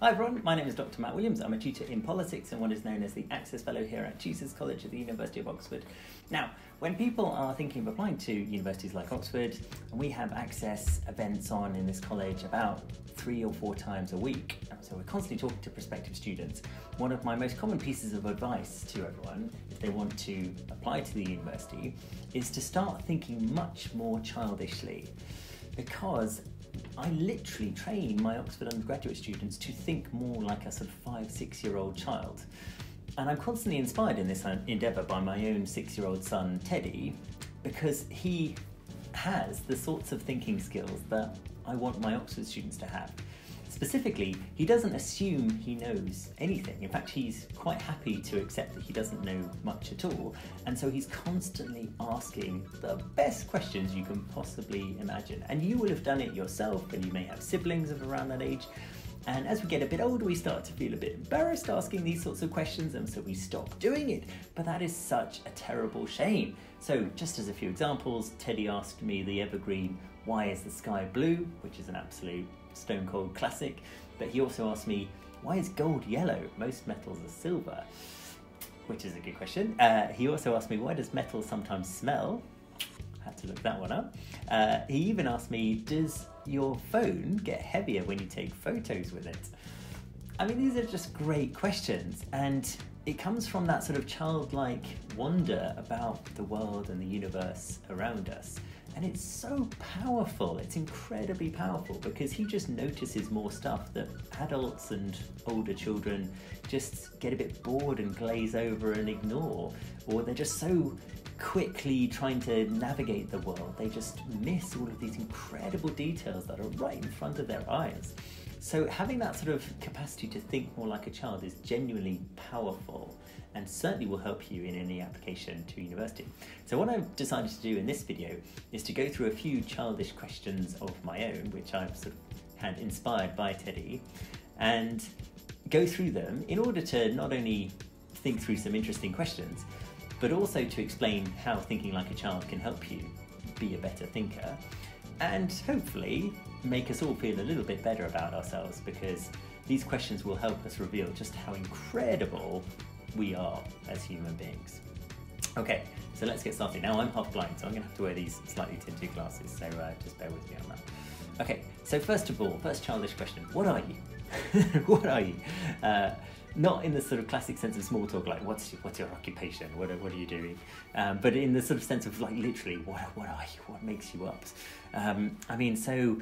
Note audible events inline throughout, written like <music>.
Hi everyone, my name is Dr. Matt Williams. I'm a tutor in politics and what is known as the Access Fellow here at Jesus College at the University of Oxford. Now, when people are thinking of applying to universities like Oxford, and we have access events on in this college about three or four times a week, so we're constantly talking to prospective students. One of my most common pieces of advice to everyone, if they want to apply to the university, is to start thinking much more childishly. Because I literally train my Oxford undergraduate students to think more like a sort of five, six year old child. And I'm constantly inspired in this endeavour by my own six year old son, Teddy, because he has the sorts of thinking skills that I want my Oxford students to have. Specifically, he doesn't assume he knows anything. In fact, he's quite happy to accept that he doesn't know much at all. And so he's constantly asking the best questions you can possibly imagine. And you will have done it yourself, and you may have siblings of around that age. And as we get a bit older, we start to feel a bit embarrassed asking these sorts of questions, and so we stop doing it. But that is such a terrible shame. So, just as a few examples, Teddy asked me the evergreen, Why is the sky blue? which is an absolute stone cold classic. But he also asked me, Why is gold yellow? Most metals are silver, which is a good question. Uh, he also asked me, Why does metal sometimes smell? Had to look that one up. Uh, he even asked me, Does your phone get heavier when you take photos with it? I mean, these are just great questions, and it comes from that sort of childlike wonder about the world and the universe around us. And it's so powerful, it's incredibly powerful because he just notices more stuff that adults and older children just get a bit bored and glaze over and ignore, or they're just so quickly trying to navigate the world, they just miss all of these incredible details that are right in front of their eyes. So, having that sort of capacity to think more like a child is genuinely powerful and certainly will help you in any application to university. So, what I've decided to do in this video is to go through a few childish questions of my own, which I've sort of had inspired by Teddy, and go through them in order to not only think through some interesting questions, but also to explain how thinking like a child can help you be a better thinker and hopefully make us all feel a little bit better about ourselves because these questions will help us reveal just how incredible we are as human beings. Okay, so let's get started. Now I'm half blind, so I'm to have to wear these slightly tinted glasses, so uh, just bear with me on that. Okay, so first of all, first childish question what are you? <laughs> what are you? Uh, not in the sort of classic sense of small talk, like what's your, what's your occupation, what are, what are you doing, um, but in the sort of sense of like literally, what what are you, what makes you up? Um, I mean, so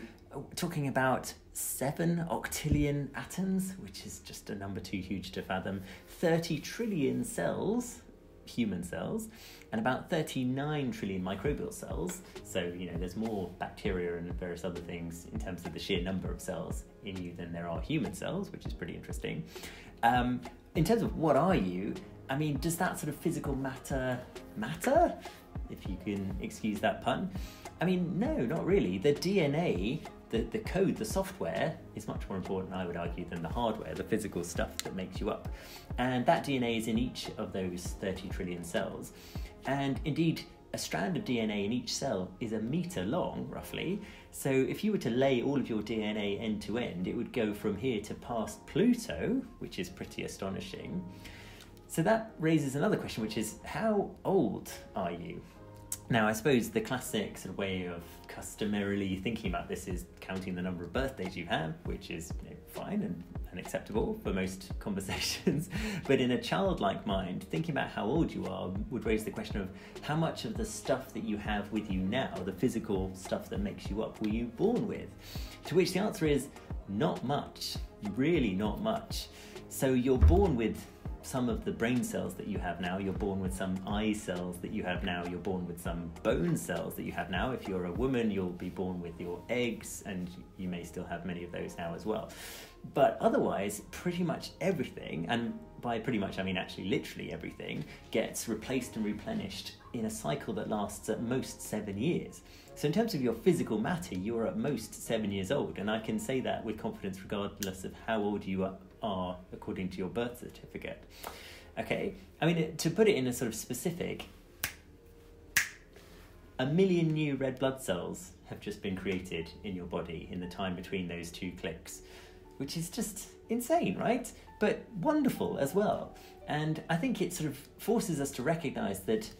talking about seven octillion atoms, which is just a number too huge to fathom, 30 trillion cells, human cells, and about 39 trillion microbial cells. So, you know, there's more bacteria and various other things in terms of the sheer number of cells in you than there are human cells, which is pretty interesting. Um, in terms of what are you, I mean, does that sort of physical matter matter? If you can excuse that pun. I mean, no, not really. The DNA, the, the code, the software is much more important, I would argue, than the hardware, the physical stuff that makes you up. And that DNA is in each of those 30 trillion cells. And indeed, a strand of DNA in each cell is a meter long, roughly. So if you were to lay all of your DNA end to end, it would go from here to past Pluto, which is pretty astonishing. So that raises another question, which is how old are you? Now, I suppose the classic sort of way of customarily thinking about this is counting the number of birthdays you have, which is you know, fine and, and acceptable for most <laughs> conversations. but in a childlike mind, thinking about how old you are would raise the question of how much of the stuff that you have with you now, the physical stuff that makes you up, were you born with? To which the answer is not much, really not much. So you're born with some of the brain cells that you have now. You're born with some eye cells that you have now. You're born with some bone cells that you have now. If you're a woman, you'll be born with your eggs, and you may still have many of those now as well. But otherwise, pretty much everything, and by pretty much I mean actually literally everything, gets replaced and replenished in a cycle that lasts at most seven years. So, in terms of your physical matter, you are at most seven years old, and I can say that with confidence regardless of how old you are are according to your birth certificate. Okay, I mean, to put it in a sort of specific, a million new red blood cells have just been created in your body in the time between those two clicks. which is just insane, right? But wonderful as well. And I think it sort of forces us to recognize that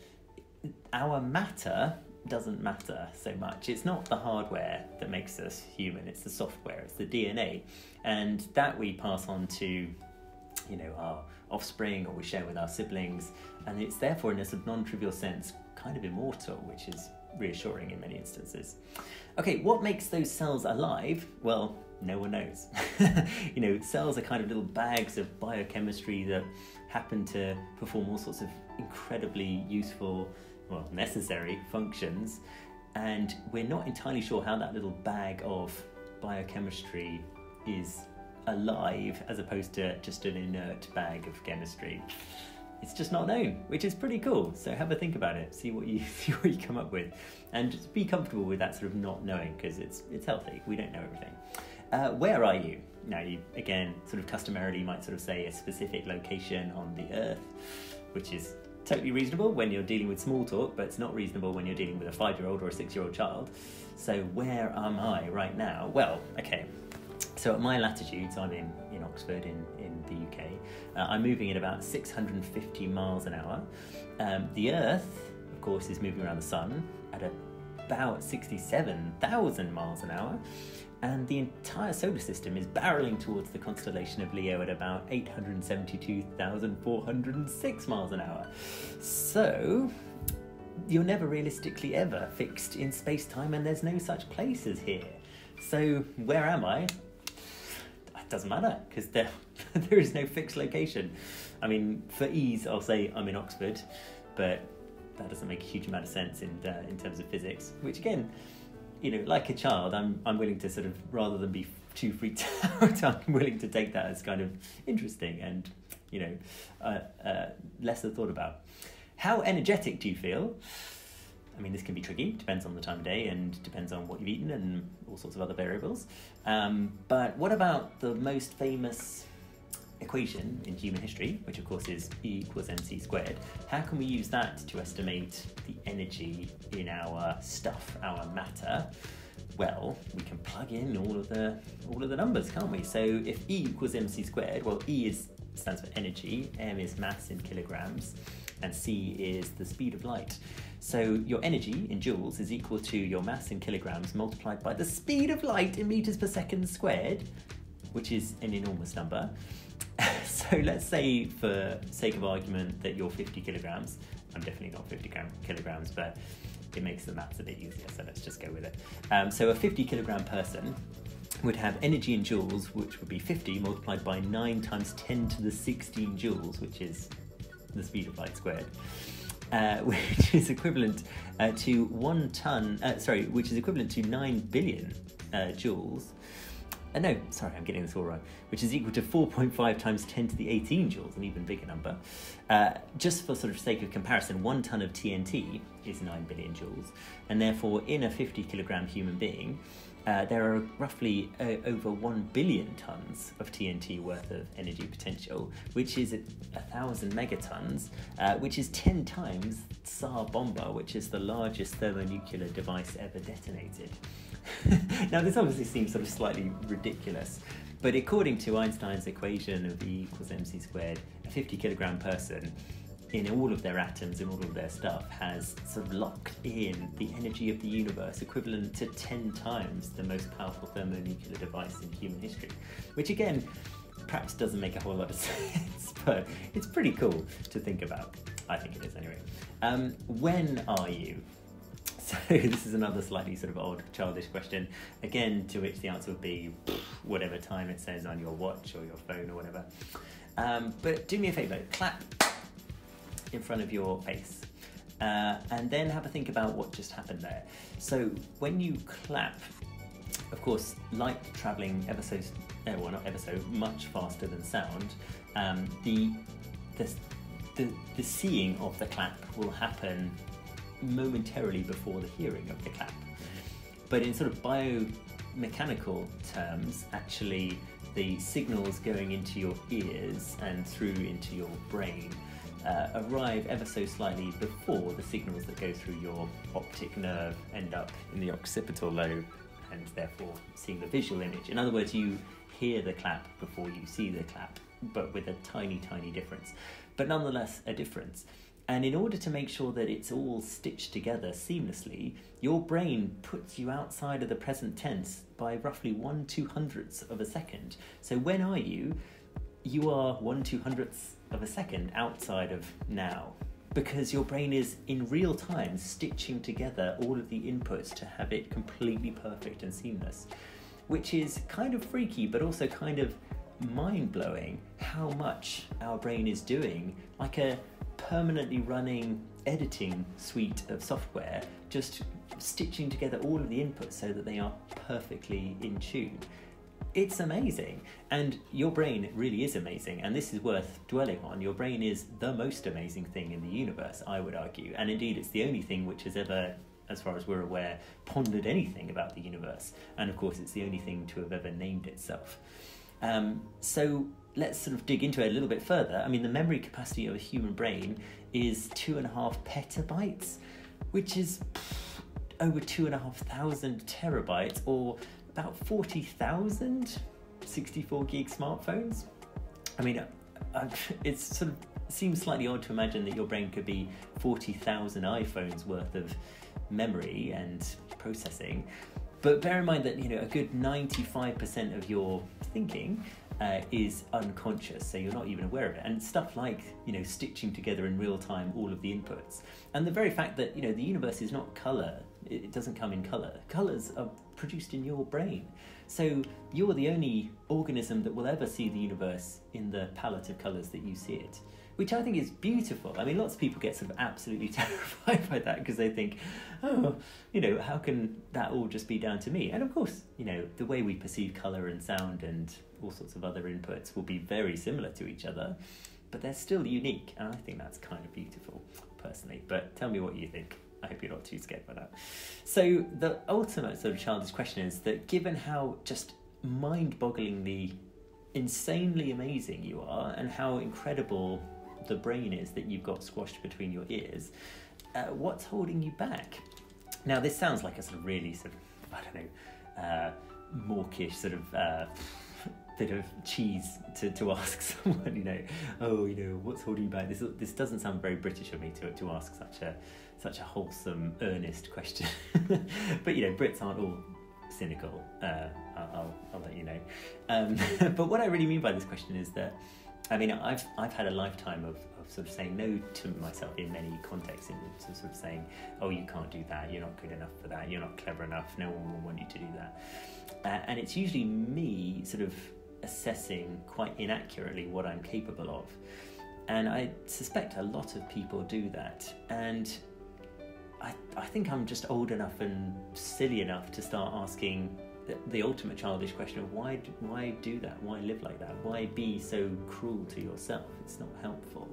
our matter doesn't matter so much. It's not the hardware that makes us human, it's the software, it's the DNA. And that we pass on to, you know, our offspring or we share with our siblings. And it's therefore, in a sort of non trivial sense, kind of immortal, which is reassuring in many instances. Okay, what makes those cells alive? Well, no one knows. <laughs> you know, cells are kind of little bags of biochemistry that happen to perform all sorts of incredibly useful, well, necessary functions. And we're not entirely sure how that little bag of biochemistry is alive as opposed to just an inert bag of chemistry. It's just not known, which is pretty cool. So have a think about it, see what you <laughs> see what you come up with, and just be comfortable with that sort of not knowing because it's it's healthy. We don't know everything. Uh, where are you? Now, you again, sort of customarily, might sort of say a specific location on the Earth, which is totally reasonable when you're dealing with small talk, but it's not reasonable when you're dealing with a five-year-old or a six-year-old child. So, where am I right now? Well, okay. So at my latitudes, I'm in, in Oxford in, in the UK. Uh, I'm moving at about 650 miles an hour. Um, the Earth, of course, is moving around the Sun at about 67,000 miles an hour and the entire solar system is barreling towards the constellation of Leo at about 872,406 miles an hour. So, you're never realistically ever fixed in space time, and there's no such place as here. So, where am I? It doesn't matter because there, <laughs> there is no fixed location. I mean, for ease, I'll say I'm in Oxford, but that doesn't make a huge amount of sense in uh, in terms of physics. Which again, you know, like a child, I'm I'm willing to sort of rather than be too freaked <laughs> out, I'm willing to take that as kind of interesting and you know uh, uh, lesser thought about. How energetic do you feel? I mean, this can be tricky. Depends on the time of day and depends on what you've eaten and all sorts of other variables. Um, but what about the most famous equation in human history, which of course is E equals mc squared, how can we use that to estimate the energy in our stuff, our matter? Well, we can plug in all of the all of the numbers, can't we? So if E equals mc squared, well E is stands for energy, m is mass in kilograms, and c is the speed of light. So your energy in joules is equal to your mass in kilograms multiplied by the speed of light in meters per second squared, which is an enormous number. <laughs> so let's say, for sake of argument, that you're 50 kilograms. I'm definitely not 50 kilograms, but it makes the maths a bit easier, so let's just go with it. Um, so a 50 kilogram person would have energy in joules, which would be 50 multiplied by 9 times 10 to the 16 joules, which is the speed of light squared. Uh, <laughs> which is equivalent uh, to one ton, uh, sorry, which is equivalent to 9 billion uh, joules, uh, no, sorry, I'm getting this all wrong, which is equal to 4.5 times 10 to the 18 joules, an even bigger number. Uh, just for sort of sake of comparison, one ton of TNT is 9 billion joules, and therefore in a 50 kilogram human being, uh, there are roughly uh, over 1 billion tons of TNT worth of energy potential, which is a, a thousand megatons, uh, which is 10 times Tsar Bomba, which is the largest thermonuclear device ever detonated. <laughs> now, this obviously seems sort of slightly ridiculous, but according to Einstein's equation of E equals mc squared, a 50 kilogram person in all of their atoms and all of their stuff has sort of locked in the energy of the universe equivalent to 10 times the most powerful thermonuclear device in human history. Which again, perhaps doesn't make a whole lot of <laughs> sense, but it's pretty cool to think about. I think it is anyway. Um, when are you? <laughs> So this is another slightly sort of odd, childish question. Again, to which the answer would be whatever time it says on your watch or your phone or whatever. Um, but do me a favour, clap in front of your face. Uh, and then have a think about what just happened there. So when you clap, of course, light travelling ever so, uh, well not ever so, much faster than sound, um, the, the, the, the seeing of the clap will happen momentarily before the hearing of the clap. But in sort of biomechanical terms, actually, the signals going into your ears and through into your brain uh, arrive ever so slightly before the signals that go through your optic nerve end up in the occipital lobe and therefore seeing the visual image. In other words, you hear the clap before you see the clap, but with a tiny, tiny difference. But nonetheless, a difference. And in order to make sure that it's all stitched together seamlessly, your brain puts you outside of the present tense by roughly one two hundredths of a second. So when are you? You are one two hundredths of a second outside of now. Because your brain is in real time stitching together all of the inputs to have it completely perfect and seamless. Which is kind of freaky, but also kind of mind blowing how much our brain is doing, like a permanently running editing suite of software, just stitching together all of the inputs so that they are perfectly in tune. It's amazing, and your brain really is amazing, and this is worth dwelling on. Your brain is the most amazing thing in the universe, I would argue, and indeed, it's the only thing which has ever as far as we're aware, pondered anything about the universe. And of course, it's the only thing to have ever named itself. Um, so let's sort of dig into it a little bit further. I mean, the memory capacity of a human brain is two and a half petabytes, which is over two and a half thousand terabytes, or about 40,000 64 gig smartphones. I mean, it sort of seems slightly odd to imagine that your brain could be 40,000 iPhones worth of memory and processing. But bear in mind that you know a good 95% of your thinking uh, is unconscious, so you're not even aware of it. And stuff like you know stitching together in real time all of the inputs, and the very fact that you know the universe is not color, it doesn't come in color. Colors are produced in your brain, so you're the only organism that will ever see the universe in the palette of colors that you see it which I think is beautiful. I mean, lots of people get sort of absolutely <laughs> terrified by that because they think, oh, you know, how can that all just be down to me? And of course, you know, the way we perceive colour and sound and all sorts of other inputs will be very similar to each other, but they're still unique, and I think that's kind of beautiful, personally. But tell me what you think. I hope you're not too scared by that. So, the ultimate sort of childish question is that given how just mind bogglingly insanely amazing you are and how incredible the brain is that you've got squashed between your ears, uh, what's holding you back? Now, this sounds like a sort of really sort of, I don't know, uh, mawkish sort of uh, bit of cheese to, to <laughs> ask someone, you know, oh, you know, what's holding you back? This, this doesn't sound very British of me to, to ask such a, such a wholesome, earnest question. <laughs> but, you know, Brits aren't all cynical, uh, I'll, I'll, let you know. Um, <laughs> but what I really mean by this question is that I mean, I've I've had a lifetime of, of sort of saying no to myself in many contexts, in sort of saying, "Oh, you can't do that. You're not good enough for that. You're not clever enough. No one will want you to do that." Uh, and it's usually me sort of assessing quite inaccurately what I'm capable of, and I suspect a lot of people do that. And I I think I'm just old enough and silly enough to start asking the, the ultimate childish question of why why do that? Why live like that? Why be so cruel to yourself? It's not helpful.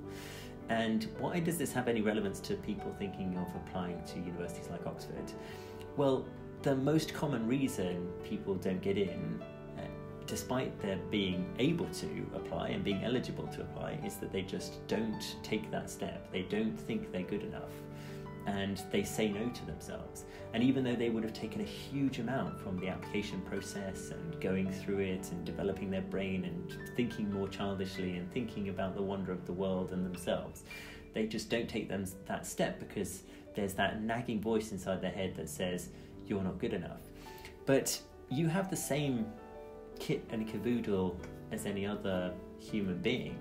And why does this have any relevance to people thinking of applying to universities like Oxford? Well, the most common reason people don't get in, despite their being able to apply and being eligible to apply, is that they just don't take that step. They don't think they're good enough and they say no to themselves. And even though they would have taken a huge amount from the application process and going through it and developing their brain and thinking more childishly and thinking about the wonder of the world and themselves, they just don't take them that step because there's that nagging voice inside their head that says, You're not good enough. But you have the same kit and caboodle as any other human being.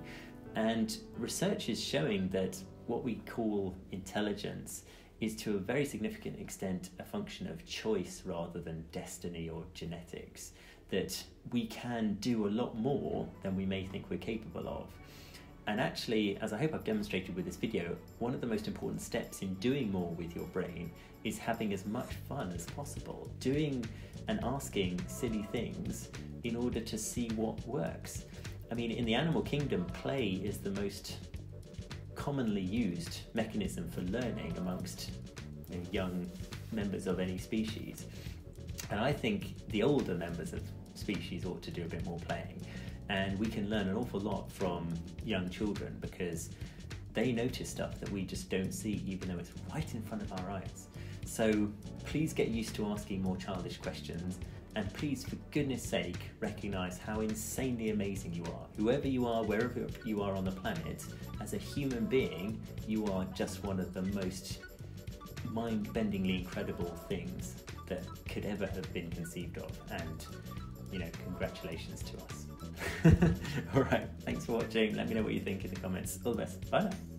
And research is showing that what we call intelligence is to a very significant extent a function of choice rather than destiny or genetics. That we can do a lot more than we may think we're capable of. And actually, as I hope I've demonstrated with this video, one of the most important steps in doing more with your brain is having as much fun as possible, doing and asking silly things in order to see what works. I mean, in the animal kingdom, play is the most commonly used mechanism for learning amongst you know, young members of any species. And I think the older members of species ought to do a bit more playing. And we can learn an awful lot from young children because they notice stuff that we just don't see, even though it's right in front of our eyes. So please get used to asking more childish questions And please, for goodness sake, recognize how insanely amazing you are. Whoever you are, wherever you are on the planet, as a human being, you are just one of the most mind bendingly incredible things that could ever have been conceived of. And, you know, congratulations to us. <laughs> All right, thanks for watching. Let me know what you think in the comments. All the best. Bye now.